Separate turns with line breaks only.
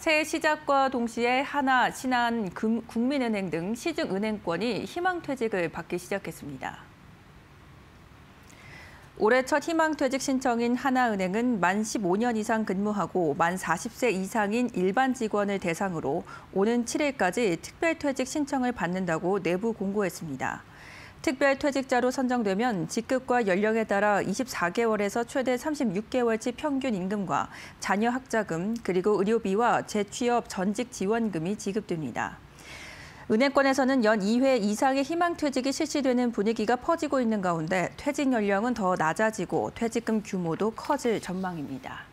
새해 시작과 동시에 하나, 신한, 금, 국민은행 등 시중 은행권이 희망퇴직을 받기 시작했습니다. 올해 첫 희망퇴직 신청인 하나은행은 만 15년 이상 근무하고 만 40세 이상인 일반 직원을 대상으로 오는 7일까지 특별퇴직 신청을 받는다고 내부 공고했습니다. 특별퇴직자로 선정되면 직급과 연령에 따라 24개월에서 최대 36개월치 평균 임금과 자녀 학자금 그리고 의료비와 재취업 전직 지원금이 지급됩니다. 은행권에서는 연 2회 이상의 희망퇴직이 실시되는 분위기가 퍼지고 있는 가운데 퇴직 연령은 더 낮아지고 퇴직금 규모도 커질 전망입니다.